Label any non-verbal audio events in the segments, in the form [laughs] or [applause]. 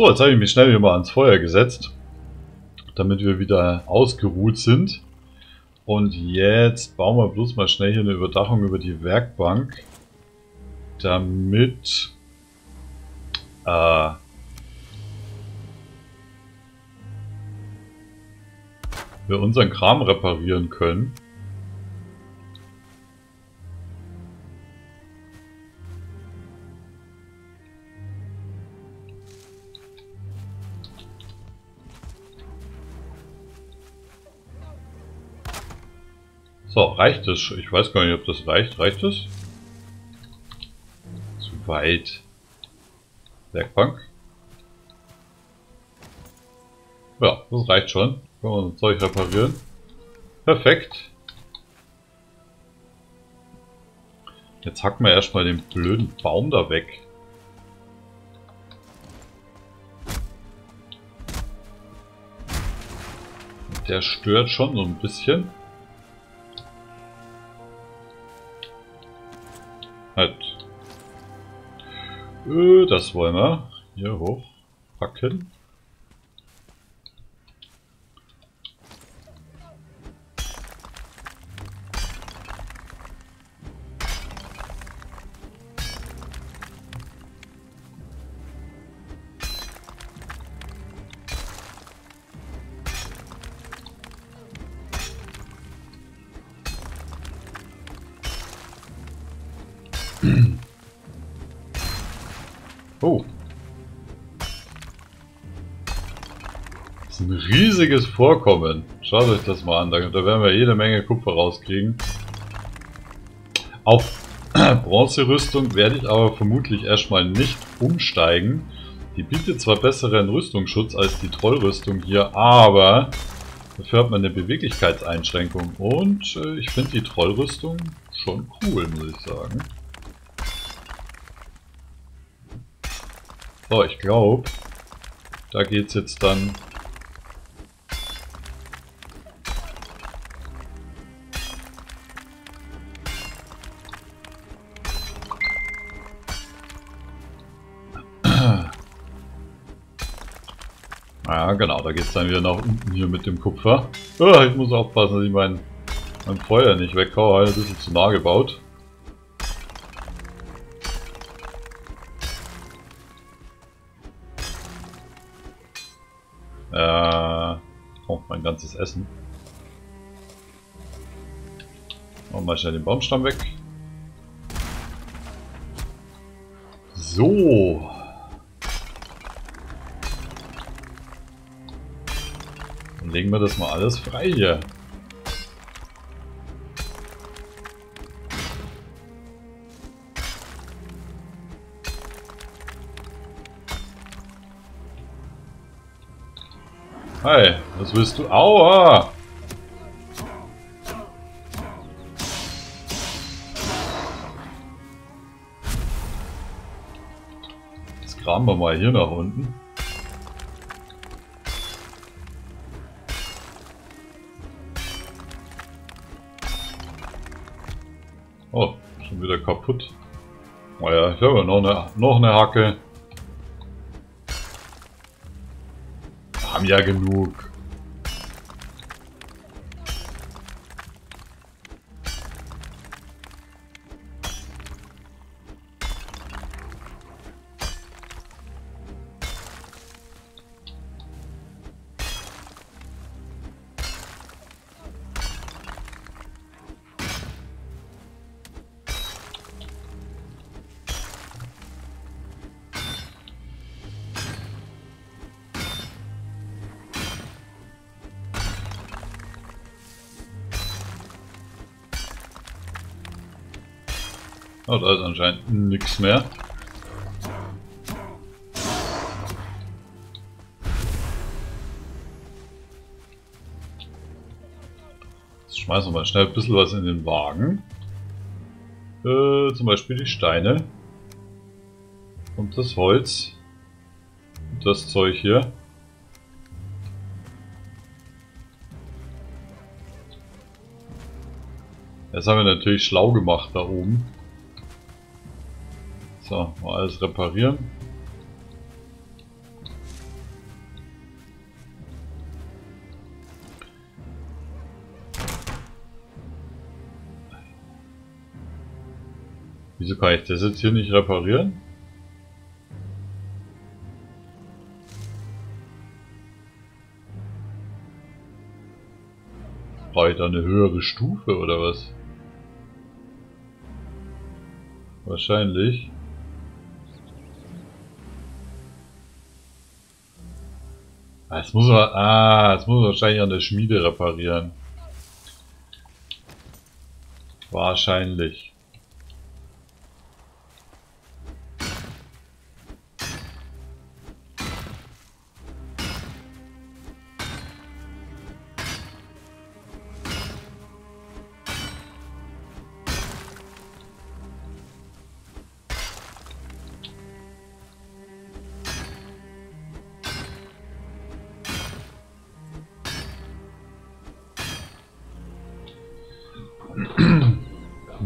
So, jetzt habe ich mich schnell hier mal ans Feuer gesetzt, damit wir wieder ausgeruht sind. Und jetzt bauen wir bloß mal schnell hier eine Überdachung über die Werkbank, damit äh, wir unseren Kram reparieren können. Reicht es? Ich weiß gar nicht, ob das reicht. Reicht es? Zu weit. Werkbank. Ja, das reicht schon. Können wir unser Zeug reparieren. Perfekt. Jetzt hacken wir erstmal den blöden Baum da weg. Der stört schon so ein bisschen. Halt. Äh, das wollen wir. Hier hoch. Packen. Oh. Das ist ein riesiges Vorkommen. Schaut euch das mal an. Da, da werden wir jede Menge Kupfer rauskriegen. Auf [clears throat] Bronzerüstung werde ich aber vermutlich erstmal nicht umsteigen. Die bietet zwar besseren Rüstungsschutz als die Trollrüstung hier, aber dafür hat man eine Beweglichkeitseinschränkung. Und äh, ich finde die Trollrüstung schon cool, muss ich sagen. So, ich glaube, da geht's jetzt dann [clears throat] Ja, genau, da geht es dann wieder nach unten hier mit dem Kupfer. Oh, ich muss aufpassen, dass ich mein, mein Feuer nicht weghaue, ein bisschen zu nah gebaut. Ganzes Essen. Und mal schnell den Baumstamm weg. So. Dann legen wir das mal alles frei hier. Hi, was willst du? Aua! Jetzt kramen wir mal hier nach unten. Oh, schon wieder kaputt. Naja, ich habe noch eine, noch eine Hacke. Haben ja genug. Oh, da ist anscheinend nichts mehr. Jetzt schmeißen wir mal schnell ein bisschen was in den Wagen. Äh, zum Beispiel die Steine. Und das Holz. Und das Zeug hier. Das haben wir natürlich schlau gemacht da oben. So, mal alles reparieren. Wieso kann ich das jetzt hier nicht reparieren? Brauche ich da eine höhere Stufe oder was? Wahrscheinlich. Das muss man, ah, das muss man wahrscheinlich an der Schmiede reparieren. Wahrscheinlich.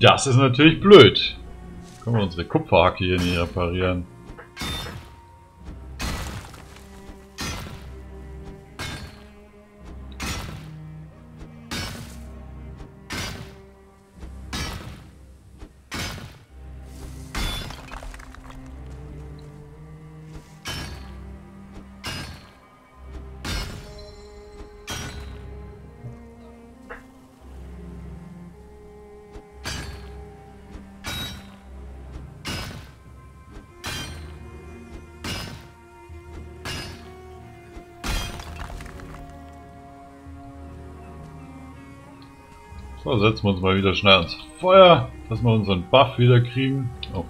Das ist natürlich blöd. Können wir unsere Kupferhacke hier nicht reparieren. So, setzen wir uns mal wieder schnell ans Feuer, dass wir unseren Buff wieder kriegen. Oh.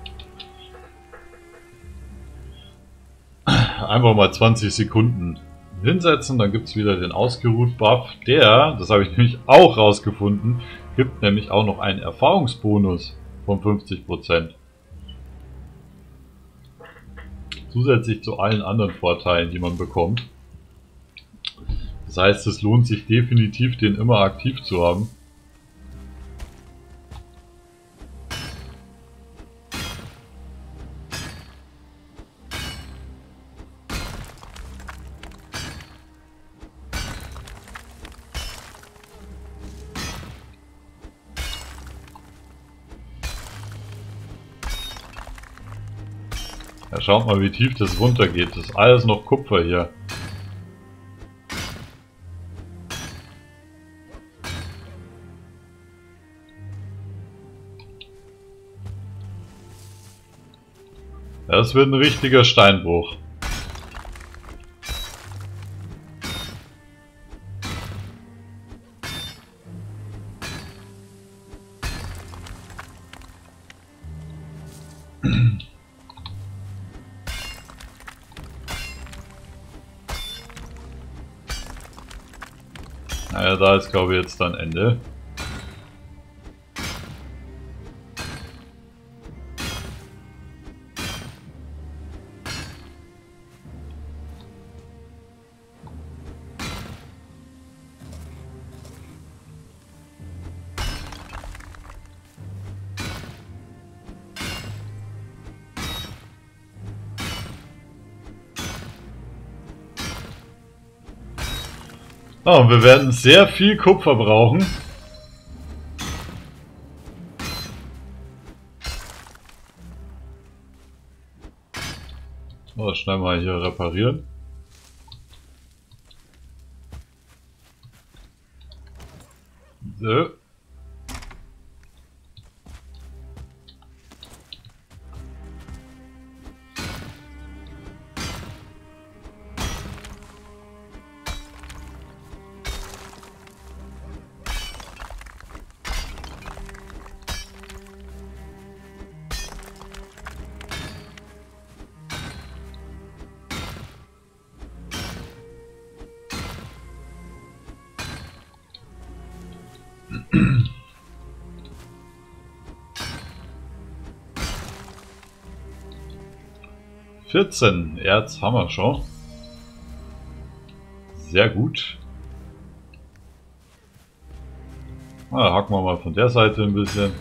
Einfach mal 20 Sekunden hinsetzen, dann gibt es wieder den ausgeruht Buff. Der, das habe ich nämlich auch rausgefunden, gibt nämlich auch noch einen Erfahrungsbonus von 50%. Zusätzlich zu allen anderen Vorteilen, die man bekommt. Das heißt, es lohnt sich definitiv, den immer aktiv zu haben. Schaut mal, wie tief das runtergeht. Das ist alles noch Kupfer hier. Das wird ein richtiger Steinbruch. Da ist glaube ich jetzt dann Ende. Oh, wir werden sehr viel Kupfer brauchen. Oh, schnell mal hier reparieren. So. Vierzehn Erz haben wir schon. Sehr gut. Na, hacken wir mal von der Seite ein bisschen.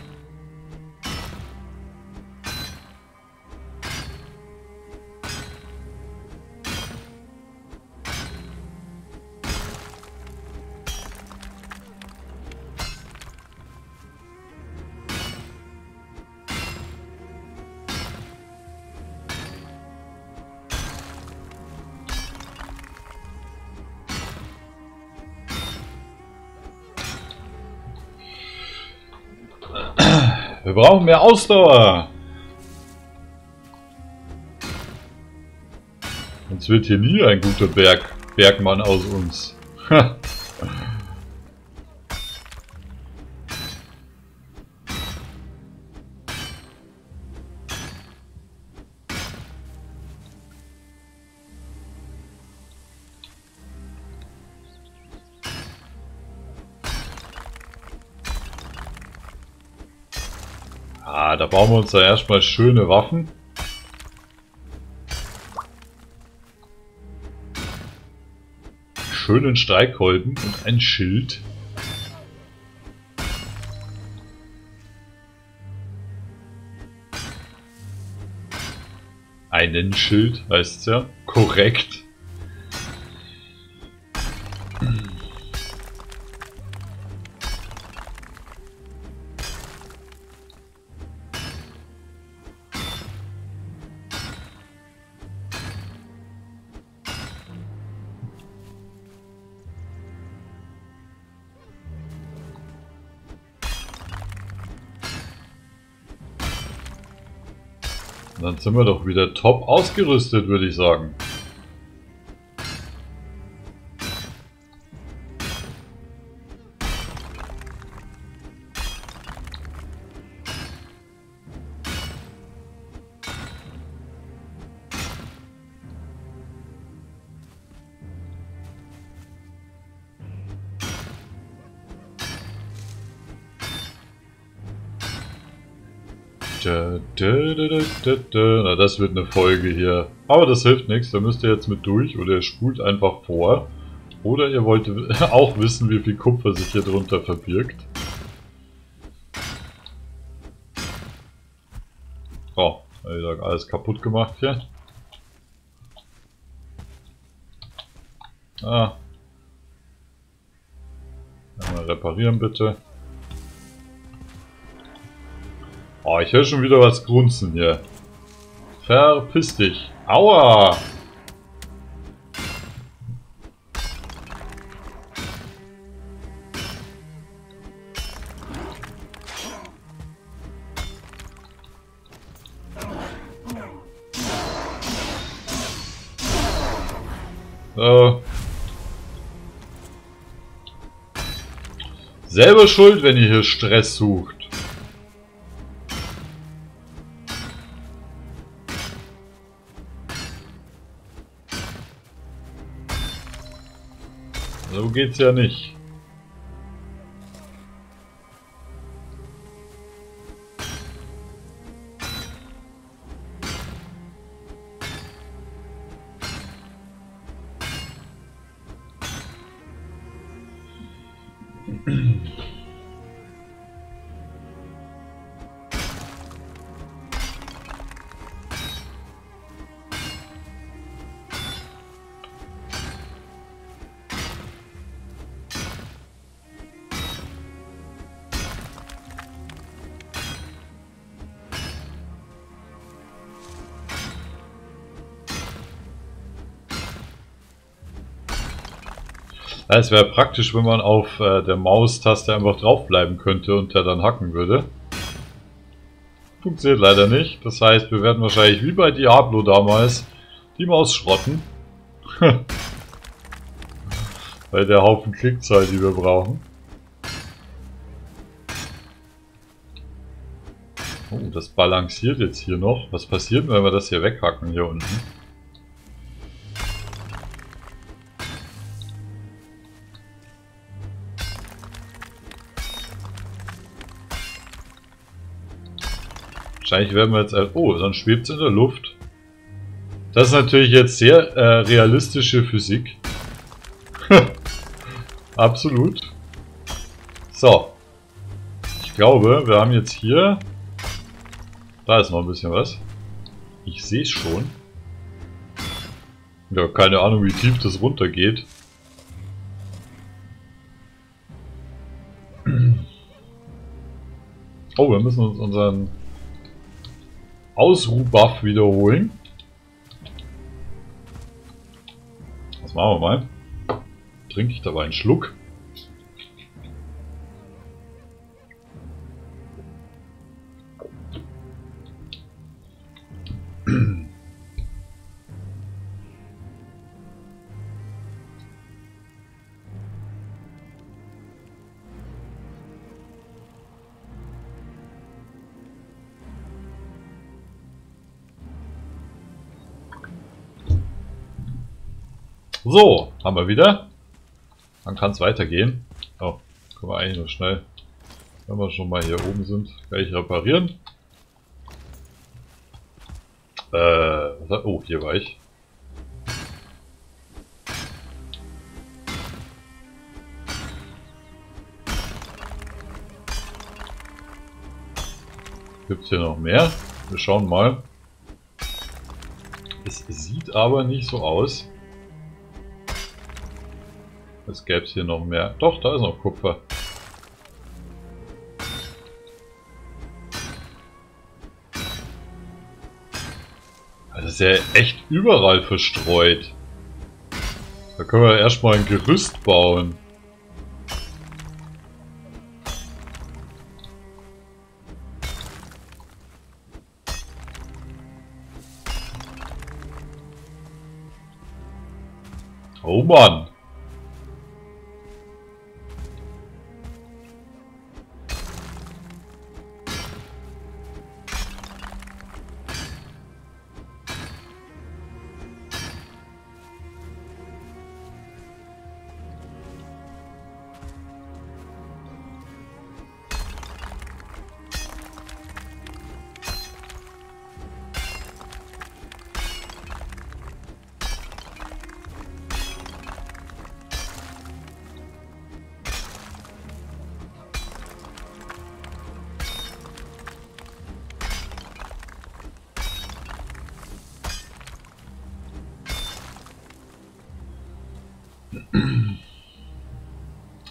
Wir brauchen mehr Ausdauer. Sonst wird hier nie ein guter Berg, Bergmann aus uns. Da bauen wir uns da erstmal schöne Waffen. Schönen Streikkolben und ein Schild. Einen Schild, heißt es ja. Korrekt. Dann sind wir doch wieder top ausgerüstet, würde ich sagen. Na, das wird eine Folge hier. Aber das hilft nichts, da müsst ihr jetzt mit durch oder ihr spult einfach vor. Oder ihr wollt [laughs] auch wissen, wie viel Kupfer sich hier drunter verbirgt. Oh, wieder alles kaputt gemacht hier. Ah. Einmal reparieren bitte. Oh, ich höre schon wieder was grunzen hier. Verpiss dich. Aua! Selber schuld, wenn ihr hier Stress sucht. Geht's ja nicht. Es wäre praktisch, wenn man auf äh, der Maustaste einfach draufbleiben könnte und der dann hacken würde. Funktioniert leider nicht. Das heißt, wir werden wahrscheinlich wie bei Diablo damals die Maus schrotten. [laughs] Bei der Haufen Klickzahl, die wir brauchen. Oh, das balanciert jetzt hier noch. Was passiert, wenn wir das hier weghacken hier unten? Wahrscheinlich werden wir jetzt... Oh, dann schwebt es in der Luft. Das ist natürlich jetzt sehr äh, realistische Physik. [laughs] Absolut. So. Ich glaube, wir haben jetzt hier... Da ist noch ein bisschen was. Ich sehe es schon. Ja, keine Ahnung, wie tief das runtergeht. [clears throat] Oh, wir müssen uns unseren Ausruhbuff wiederholen. Das machen wir mal. Trinke ich dabei einen Schluck. So, haben wir wieder. Dann kann es weitergehen. Oh, können wir eigentlich noch schnell, wenn wir schon mal hier oben sind, gleich reparieren. Äh, oh, hier war ich. Gibt es hier noch mehr? Wir schauen mal. Es sieht aber nicht so aus. Es gäbe es hier noch mehr. Doch, da ist noch Kupfer. Das ist ja echt überall verstreut. Da können wir erstmal ein Gerüst bauen. Oh Mann.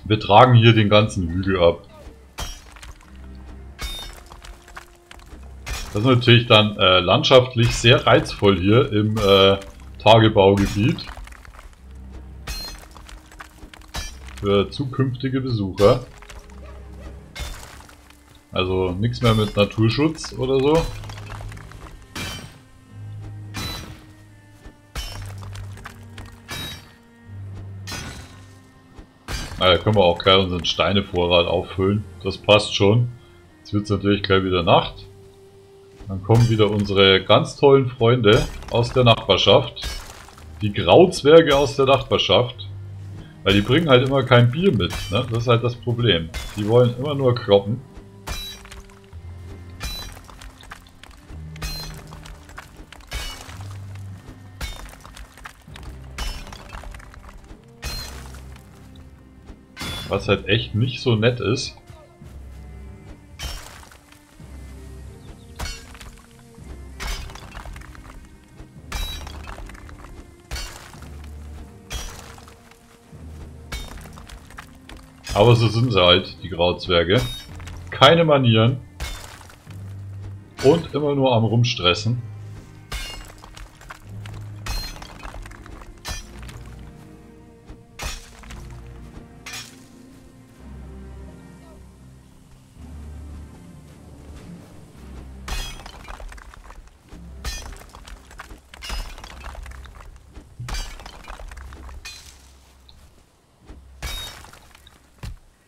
Wir tragen hier den ganzen Hügel ab. Das ist natürlich dann äh, landschaftlich sehr reizvoll hier im äh, Tagebaugebiet. Für zukünftige Besucher. Also nichts mehr mit Naturschutz oder so. Ah, da können wir auch gleich unseren Steinevorrat auffüllen. Das passt schon. Jetzt wird es natürlich gleich wieder Nacht. Dann kommen wieder unsere ganz tollen Freunde aus der Nachbarschaft. Die Grauzwerge aus der Nachbarschaft. Weil die bringen halt immer kein Bier mit. Ne? Das ist halt das Problem. Die wollen immer nur kloppen. Was halt echt nicht so nett ist. Aber so sind sie halt, die Grauzwerge. Keine Manieren. Und immer nur am Rumstressen.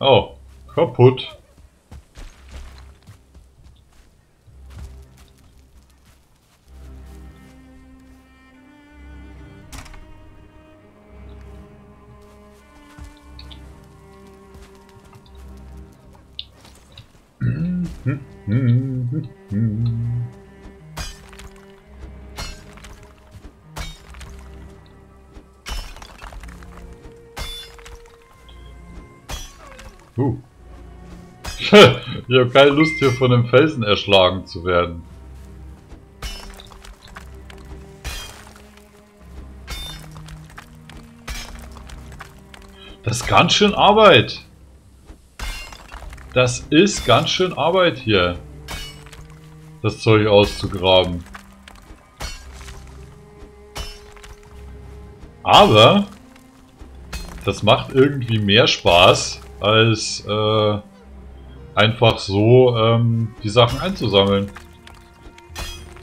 Oh, kaputt. Habe keine Lust hier von einem Felsen erschlagen zu werden. Das ist ganz schön Arbeit. Das ist ganz schön Arbeit hier. Das Zeug auszugraben. Aber das macht irgendwie mehr Spaß, als äh, einfach so ähm, die Sachen einzusammeln.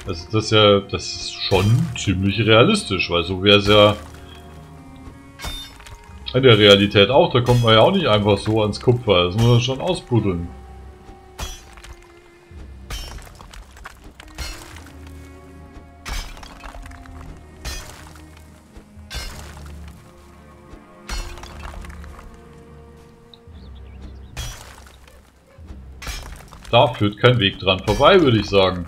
Also das ist ja, das ist schon ziemlich realistisch, weil so wäre es ja in der Realität auch. Da kommt man ja auch nicht einfach so ans Kupfer, das muss man schon ausbuddeln. Da führt kein Weg dran vorbei, würde ich sagen.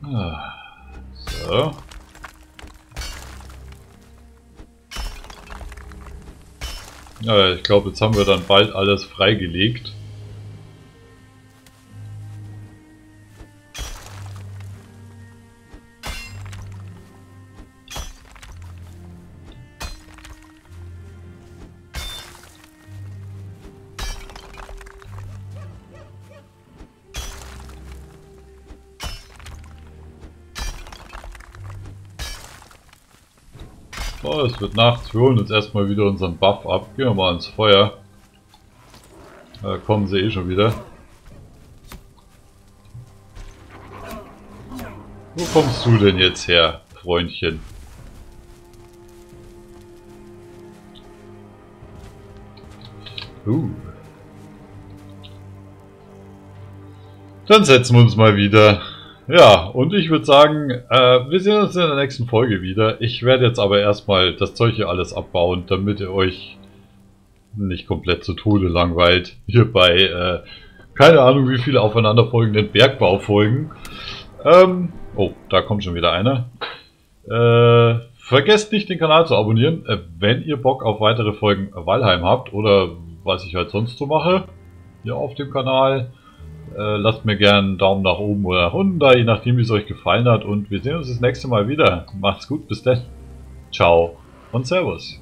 So. Ja, ich glaube, jetzt haben wir dann bald alles freigelegt. Oh, es wird nachts. Wir holen uns erstmal wieder unseren Buff ab. Gehen wir mal ins Feuer. Da kommen sie eh schon wieder. Wo kommst du denn jetzt her, Freundchen? Uh. Dann setzen wir uns mal wieder. Ja, und ich würde sagen, äh, wir sehen uns in der nächsten Folge wieder. Ich werde jetzt aber erstmal das Zeug hier alles abbauen, damit ihr euch nicht komplett zu Tode langweilt. Hier bei, äh, keine Ahnung wie viele aufeinanderfolgenden Bergbaufolgen. Ähm, oh, da kommt schon wieder einer. Äh, vergesst nicht den Kanal zu abonnieren, äh, wenn ihr Bock auf weitere Folgen Valheim habt oder was ich halt sonst so mache. Hier auf dem Kanal. Äh, lasst mir gerne einen Daumen nach oben oder nach unten da, je nachdem wie es euch gefallen hat. Und wir sehen uns das nächste Mal wieder. Macht's gut, bis dann. Ciao und Servus.